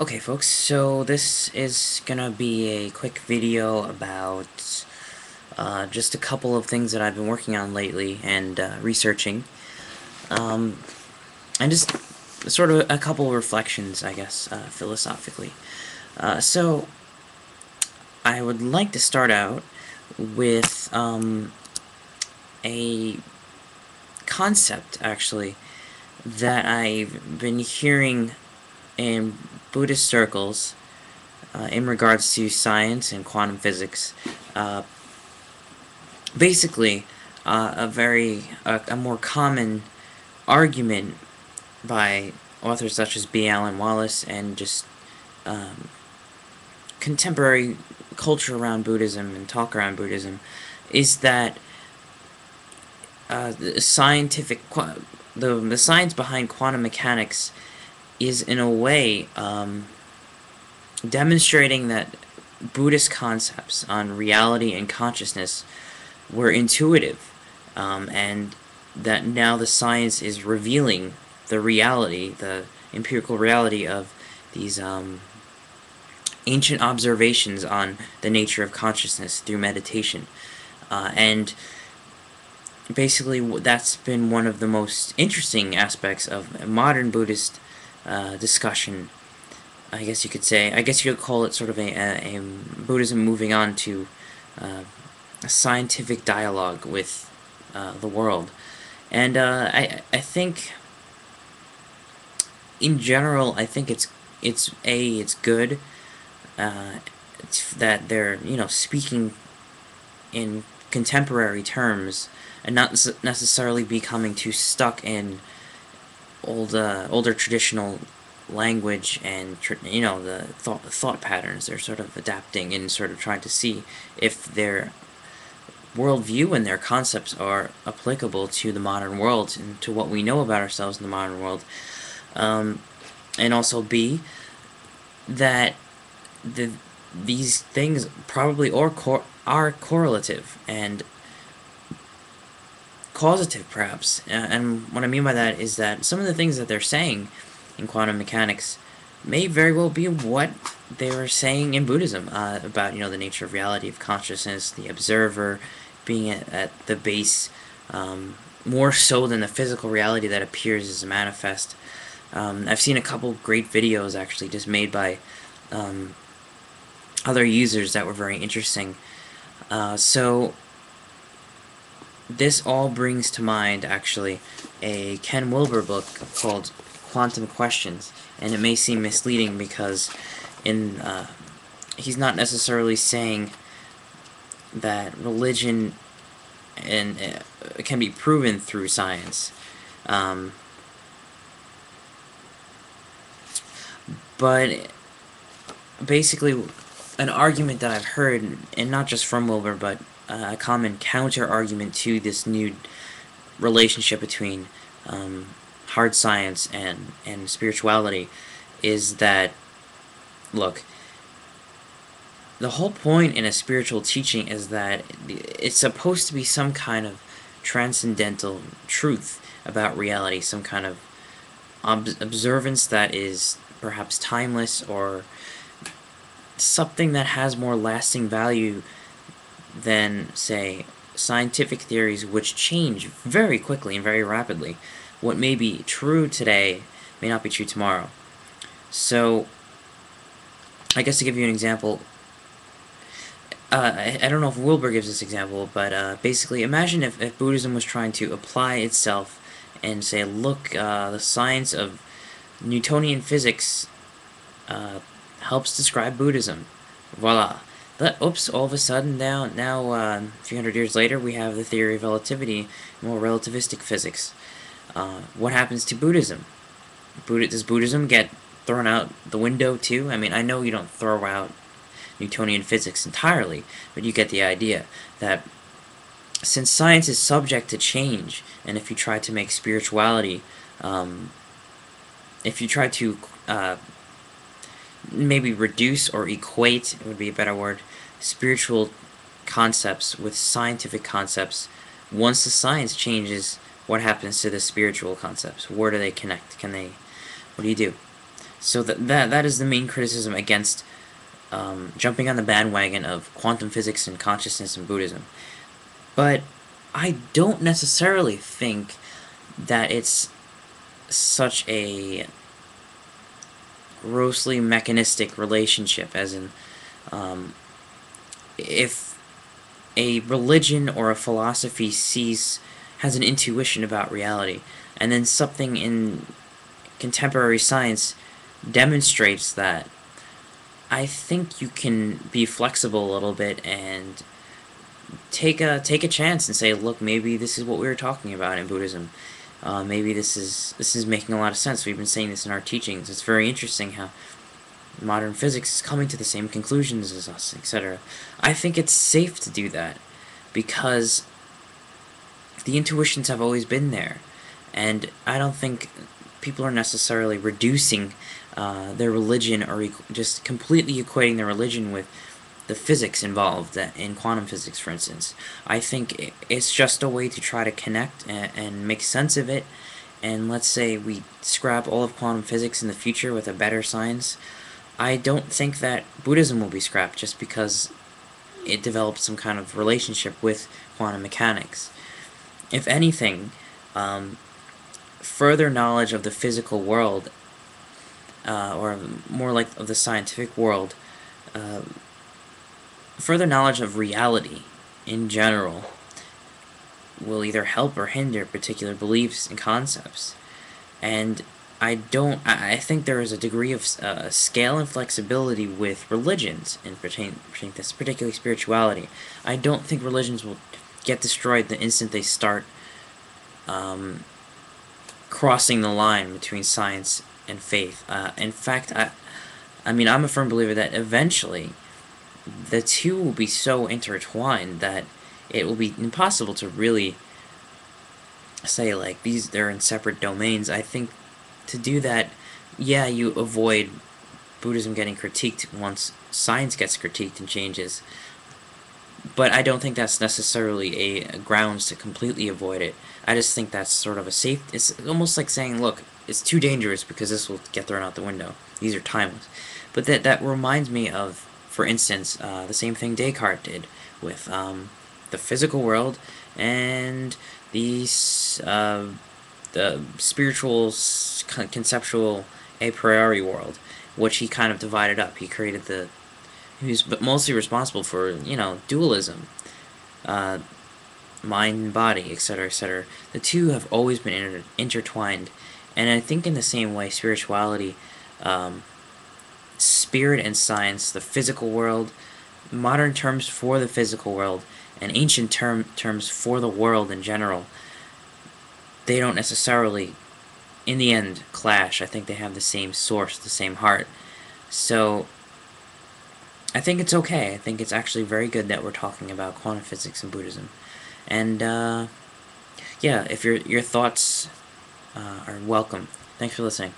Okay folks, so this is gonna be a quick video about uh, just a couple of things that I've been working on lately and uh, researching. Um, and just sort of a couple of reflections, I guess, uh, philosophically. Uh, so, I would like to start out with um, a concept, actually, that I've been hearing in Buddhist circles uh, in regards to science and quantum physics. Uh, basically, uh, a very a more common argument by authors such as B. Alan Wallace and just um, contemporary culture around Buddhism and talk around Buddhism is that uh, the scientific the the science behind quantum mechanics is in a way um, demonstrating that Buddhist concepts on reality and consciousness were intuitive, um, and that now the science is revealing the reality, the empirical reality of these um, ancient observations on the nature of consciousness through meditation. Uh, and basically, that's been one of the most interesting aspects of modern Buddhist uh, discussion, I guess you could say. I guess you could call it sort of a, a, a Buddhism moving on to uh, a scientific dialogue with uh, the world. And uh, I, I think, in general, I think it's, it's A, it's good it's that they're, you know, speaking in contemporary terms and not necessarily becoming too stuck in old uh, older traditional language and you know the thought thought patterns. They're sort of adapting and sort of trying to see if their worldview and their concepts are applicable to the modern world and to what we know about ourselves in the modern world. Um, and also b that the these things probably are cor are correlative and causative, perhaps. And what I mean by that is that some of the things that they're saying in quantum mechanics may very well be what they were saying in Buddhism uh, about, you know, the nature of reality, of consciousness, the observer being at, at the base, um, more so than the physical reality that appears as manifest. Um, I've seen a couple great videos actually just made by um, other users that were very interesting. Uh, so this all brings to mind, actually, a Ken Wilber book called Quantum Questions, and it may seem misleading because in uh, he's not necessarily saying that religion and uh, can be proven through science. Um, but basically, an argument that I've heard, and not just from Wilber, but a common counter argument to this new relationship between um, hard science and and spirituality is that look the whole point in a spiritual teaching is that it's supposed to be some kind of transcendental truth about reality some kind of ob observance that is perhaps timeless or something that has more lasting value than, say, scientific theories which change very quickly and very rapidly. What may be true today may not be true tomorrow. So, I guess to give you an example, uh, I, I, don't know if Wilber gives this example, but uh, basically imagine if, if Buddhism was trying to apply itself and say, look, uh, the science of Newtonian physics uh, helps describe Buddhism. Voila. But, oops, all of a sudden now, now uh, a few hundred years later, we have the theory of relativity, more relativistic physics. Uh, what happens to Buddhism? Buddha, does Buddhism get thrown out the window too? I mean, I know you don't throw out Newtonian physics entirely, but you get the idea that since science is subject to change, and if you try to make spirituality, um, if you try to uh, maybe reduce or equate, would be a better word, spiritual concepts with scientific concepts. Once the science changes, what happens to the spiritual concepts? Where do they connect? Can they, what do you do? So that that that is the main criticism against um, jumping on the bandwagon of quantum physics and consciousness and Buddhism. But I don't necessarily think that it's such a grossly mechanistic relationship, as in, um, if a religion or a philosophy sees has an intuition about reality, and then something in contemporary science demonstrates that I think you can be flexible a little bit and take a take a chance and say, look, maybe this is what we were talking about in Buddhism. Uh, maybe this is this is making a lot of sense. We've been saying this in our teachings. It's very interesting how modern physics is coming to the same conclusions as us, etc. I think it's safe to do that because the intuitions have always been there, and I don't think people are necessarily reducing uh, their religion or just completely equating their religion with the physics involved in quantum physics, for instance. I think it's just a way to try to connect and, and make sense of it. And let's say we scrap all of quantum physics in the future with a better science. I don't think that Buddhism will be scrapped just because it developed some kind of relationship with quantum mechanics. If anything, um, further knowledge of the physical world, uh, or more like of the scientific world, uh, further knowledge of reality in general will either help or hinder particular beliefs and concepts. And I don't, I think there is a degree of uh, scale and flexibility with religions in pertaining, to this, particularly spirituality. I don't think religions will get destroyed the instant they start um, crossing the line between science and faith. Uh, in fact, I, I mean, I'm a firm believer that eventually the two will be so intertwined that it will be impossible to really say like these they're in separate domains. I think to do that, yeah, you avoid Buddhism getting critiqued once science gets critiqued and changes. But I don't think that's necessarily a, a grounds to completely avoid it. I just think that's sort of a safe. It's almost like saying, look, it's too dangerous because this will get thrown out the window. These are timeless. But that that reminds me of, for instance, uh, the same thing Descartes did with um, the physical world and the uh, the spiritual conceptual a priori world, which he kind of divided up. He created the he was mostly responsible for you know dualism. Uh, mind and body, etc., etc. The two have always been inter intertwined, and I think in the same way, spirituality, um, spirit and science, the physical world, modern terms for the physical world, and ancient term terms for the world in general, they don't necessarily, in the end, clash. I think they have the same source, the same heart. So, I think it's okay. I think it's actually very good that we're talking about quantum physics and Buddhism. And uh, yeah, if your your thoughts uh, are welcome. Thanks for listening.